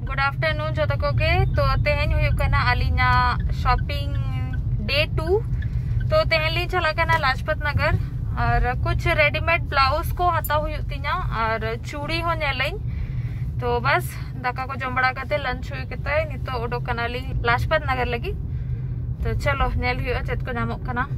Good afternoon जो तक के तो तेहन हुयुकना शॉपिंग डे टू तो तेहन ली चला कना लाजपत नगर. और कुछ रेडीमेड ब्लाउज को हता हुयुक तिना और चूड़ी हो नेलइन तो बस, दाका को जम बड़ा करते लंच हुई कते नितो उडोक कना ली लाजपत नगर लगी. तो चलो, नेल हुयुआ चेत को नामोक कना.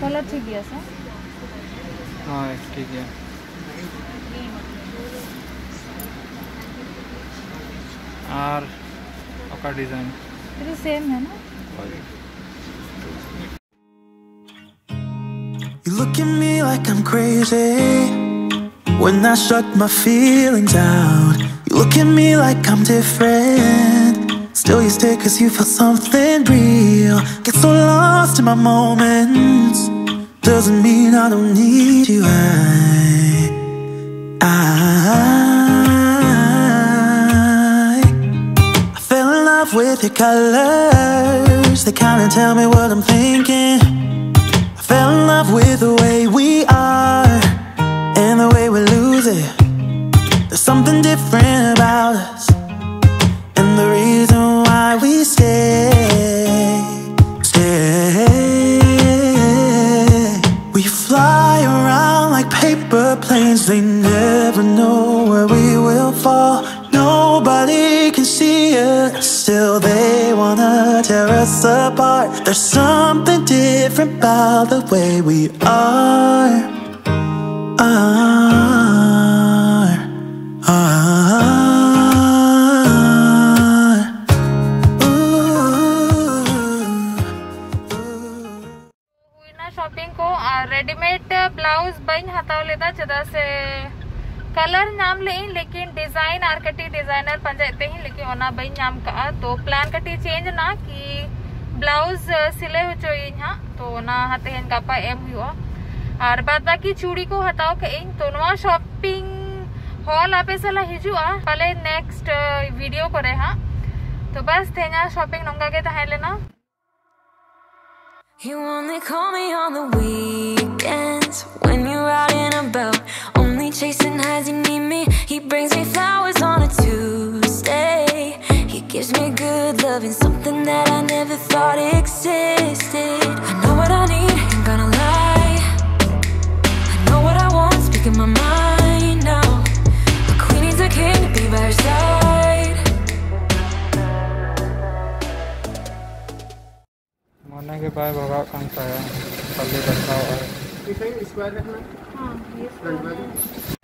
कलर ठीक गया सर हाँ ठीक है और ओका डिज़ाइन फिर सेम है ना You look at me like I'm crazy when I shut my feelings out. You look at me like I'm different. Still, you stay cause you feel something real. Get so lost in my moments. Doesn't mean I don't need you. I, I, I fell in love with your colors. They kinda tell me what I'm thinking. I fell in love with the way we are planes, they never know where we will fall. Nobody can see us, still they wanna tear us apart. There's something different about the way we are. Are, colour नाम ले, लेकिन design आर कटी designer पंजाते ही लेकिन ओना बन नाम का। तो प्लान कटी चेंज ना कि ब्लाउज सिले हो चो हाँ तो ओना हते गापा एम हुआ। और बाद बाकी चूड़ी को हटाओ के इन तो नवा शॉपिंग हॉल आपे सला हिजुआ पहले नेक्स्ट वीडियो करे हाँ। तो बस तेना शॉपिंग नोंगा के तहे लेना। You only call me on the weekends when you're out and about. Only chasing highs, you need me. He brings me flowers on a Tuesday. He gives me good love and something that I never thought existed. I know what I need, ain't gonna lie. I know what I want, speaking my mind now. A queen needs a king to be by her side. मोने के पाए भगा कौन सा है पल्ली बताओ और Is it square? Yes. Yes, it's square.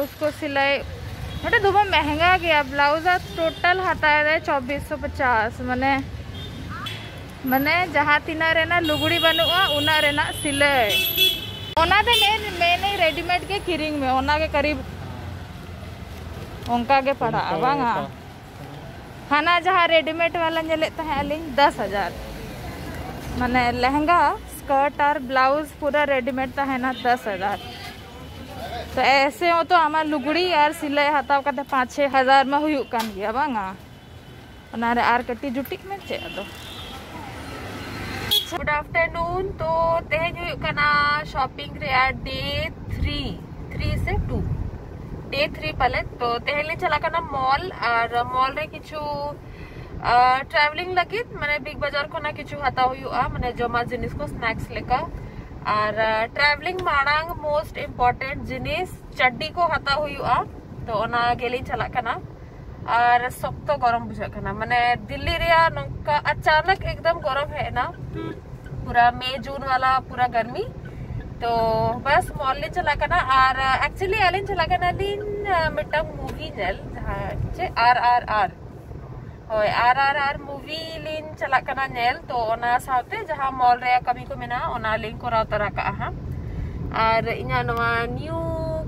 Blouse को सिलाई मोटे दुबा महँगा गया ब्लाउज टोटल हताए दे चौबीस सौ पचास मने मने जहाँ तीना रेना लुगड़ी बनुआ उना रेना सिलाई। ओना दे मेन मैंने रेडीमेड के किरिंग में ओना के करीब उनका के पड़ा बांगा खाना जहाँ रेडीमेड वाला अलिंग दस हज़ार। माने लहंगा स्कर्ट और ब्लाउज पूरा रेडीमेड तहे ना दस हज़ार। तो ऐसे हो तो हमार लुगड़ी और सिलाई हताव करते पाँच छः हज़ार में हुई कान गया बांगा आर कटी जुटी में चे दो। गुड आफ्टरनून तो तेज हुई कना शॉपिंग रे डे थ्री थ्री से टू डे थ्री पले तो तेहले चला कना मॉल और मॉल रे किछु ट्रैवलिंग लगी, मैंने बिग बाज़ार को ना किछु हता हुई मैंने जमा जिनिस को स्नैक्स लेकर और ट्रैवलिंग माड़ांग मोस्ट इम्पोर्टेंट जिनिस, चड्डी को हता हुई तो गेली चला और सख्त गरम बुझा माने दिल्ली नौका अचानक एकदम गरम है ना? पूरा मई, जून वाला पूरा गर्मी। तो बस मॉल ले चला करना। और एक्चुअली एलिन चला करना लिन मिटम मूवी नेल आर आर आर होय आर आर आर मूवी को लिन को राव तरा का हा और इना नवा न्यू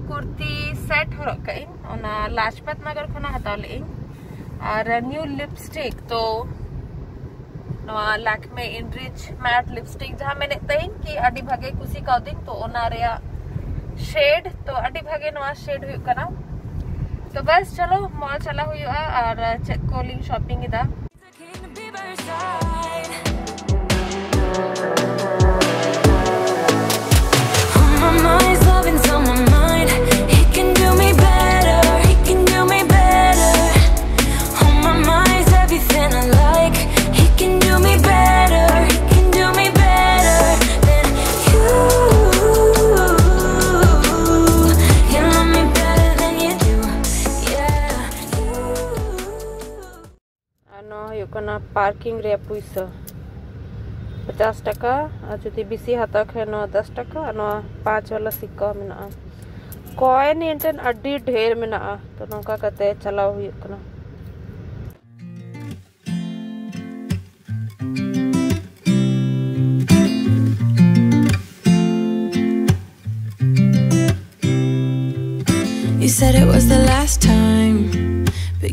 कुर्ती सेट हर इन लाजपत नगर खना हताव ले और न्यू लिपस्टिक तो लैक्मे इनरिच मैट लिपस्टिक जहाँ मैंने तहिन कि भागे कुसी का दिन तो शेड तो अडी भागे शेड हुई तो बस चलो मॉल चला हुई और चेक कोलिंग शॉपिंग इदा first kana parking पचास टका और जुदी बिसी हाथक है नो दस टका नो पाँच वाला सिक्का मेना कॉइन इंटन अड्डी ढेर मेना तो नौका कते चलाव हुई कना You said it was the last time,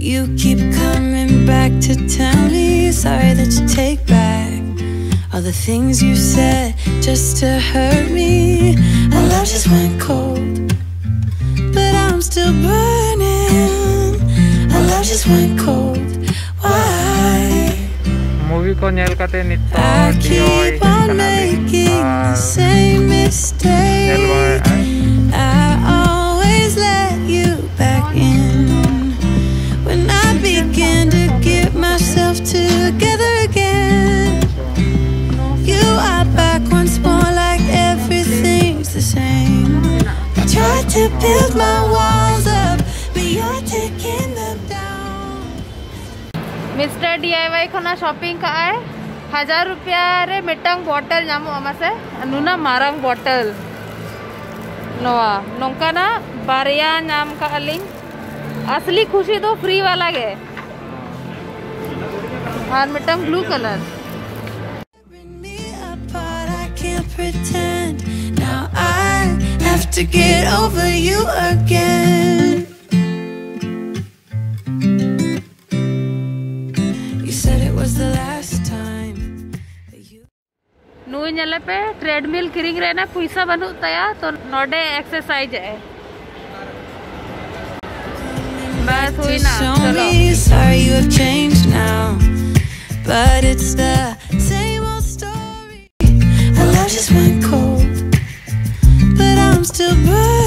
You keep coming back to tell me sorry that you take back all the things you said just to hurt me. Our love just went cold, but I'm still burning. Our love just went cold. Why? Movie ko nyel nito. I keep on making the same mistake. I tried to build my walls up, but you're taking them down. Mister DIY खना shopping का है हज़ार रुपया रे मिटंग bottle नामो अमा से नुना मारंग बॉटल नोआ नोंका ना बारिया नाम का अलिंग असली खुशी तो फ्री वाला गे और मिटंग blue colour pretend. I have to get over you again. You said it was the last time. नुई ñele पे ट्रेडमिल किरिंग रहना पैसा बनू तया तो नोडे एक्सरसाइज है बस हुई to ना show चलो sorry you have changed now but it's the same old story our love just cold to burn.